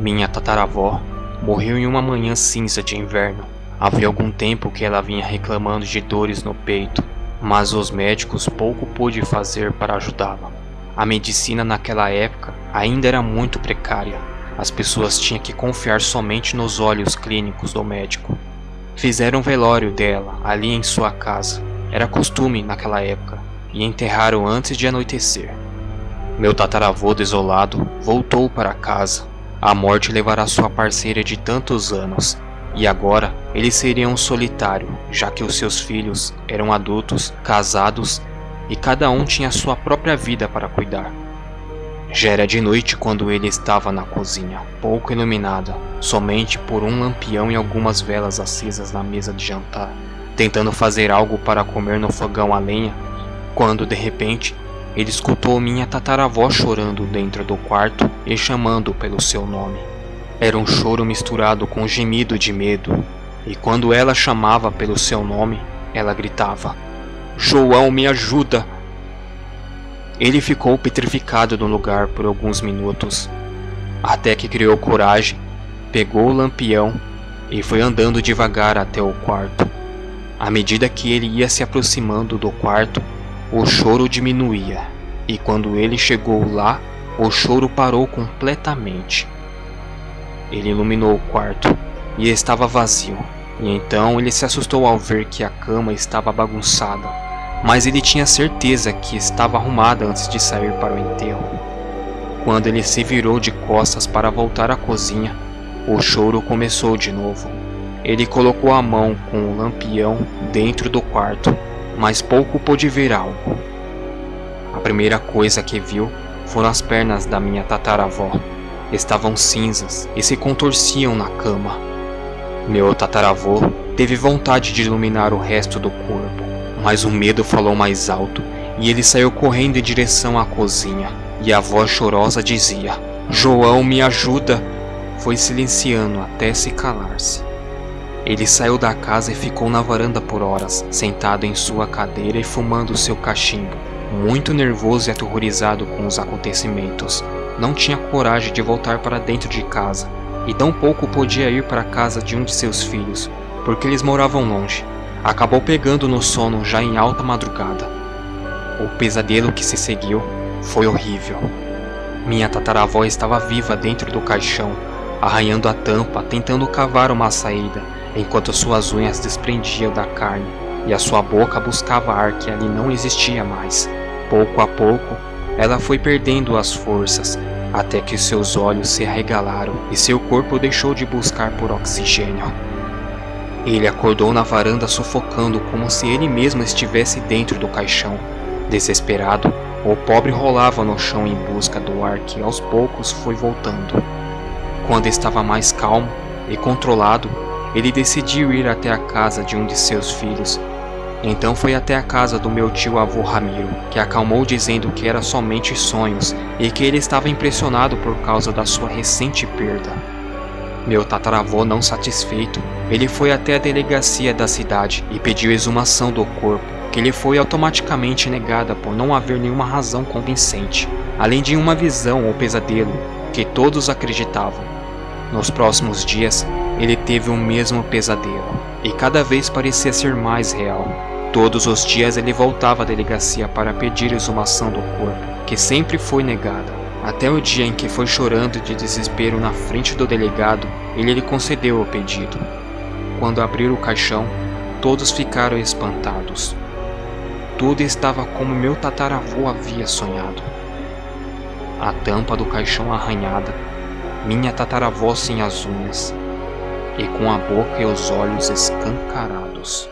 Minha tataravó morreu em uma manhã cinza de inverno. Havia algum tempo que ela vinha reclamando de dores no peito, mas os médicos pouco pôde fazer para ajudá-la. A medicina naquela época ainda era muito precária. As pessoas tinham que confiar somente nos olhos clínicos do médico. Fizeram velório dela ali em sua casa. Era costume naquela época, e enterraram antes de anoitecer. Meu tataravô desolado voltou para casa. A morte levará sua parceira de tantos anos, e agora ele seria um solitário, já que os seus filhos eram adultos, casados e cada um tinha sua própria vida para cuidar. Já era de noite quando ele estava na cozinha, pouco iluminada, somente por um lampião e algumas velas acesas na mesa de jantar, tentando fazer algo para comer no fogão a lenha, quando de repente ele escutou minha tataravó chorando dentro do quarto e chamando pelo seu nome. Era um choro misturado com gemido de medo, e quando ela chamava pelo seu nome, ela gritava: João, me ajuda! Ele ficou petrificado no lugar por alguns minutos, até que criou coragem, pegou o lampião e foi andando devagar até o quarto. À medida que ele ia se aproximando do quarto, o choro diminuía, e quando ele chegou lá, o choro parou completamente. Ele iluminou o quarto e estava vazio. E então ele se assustou ao ver que a cama estava bagunçada, mas ele tinha certeza que estava arrumada antes de sair para o enterro. Quando ele se virou de costas para voltar à cozinha, o choro começou de novo. Ele colocou a mão com o lampião dentro do quarto, mas pouco pôde ver algo. A primeira coisa que viu foram as pernas da minha tataravó. Estavam cinzas e se contorciam na cama. Meu tataravô teve vontade de iluminar o resto do corpo, mas o medo falou mais alto e ele saiu correndo em direção à cozinha. E a voz chorosa dizia: João, me ajuda! Foi silenciando até se calar-se. Ele saiu da casa e ficou na varanda por horas, sentado em sua cadeira e fumando seu cachimbo, muito nervoso e aterrorizado com os acontecimentos. Não tinha coragem de voltar para dentro de casa, e tampouco podia ir para a casa de um de seus filhos, porque eles moravam longe. Acabou pegando no sono já em alta madrugada. O pesadelo que se seguiu foi horrível. Minha tataravó estava viva dentro do caixão, arranhando a tampa, tentando cavar uma saída, enquanto suas unhas desprendiam da carne e a sua boca buscava ar que ali não existia mais. Pouco a pouco, ela foi perdendo as forças, até que seus olhos se arregalaram e seu corpo deixou de buscar por oxigênio. Ele acordou na varanda sufocando como se ele mesmo estivesse dentro do caixão. Desesperado, o pobre rolava no chão em busca do ar que aos poucos foi voltando. Quando estava mais calmo e controlado, ele decidiu ir até a casa de um de seus filhos. Então foi até a casa do meu tio avô Ramiro, que acalmou dizendo que era somente sonhos e que ele estava impressionado por causa da sua recente perda. Meu tataravô, não satisfeito, ele foi até a delegacia da cidade e pediu exumação do corpo, que lhe foi automaticamente negada por não haver nenhuma razão convincente, além de uma visão ou pesadelo que todos acreditavam. Nos próximos dias, ele teve o mesmo pesadelo, e cada vez parecia ser mais real. Todos os dias ele voltava à delegacia para pedir exumação do corpo, que sempre foi negada. Até o dia em que foi chorando de desespero na frente do delegado, ele lhe concedeu o pedido. Quando abriram o caixão, todos ficaram espantados. Tudo estava como meu tataravô havia sonhado. A tampa do caixão arranhada, minha tataravó sem as unhas, e com a boca e os olhos escancarados.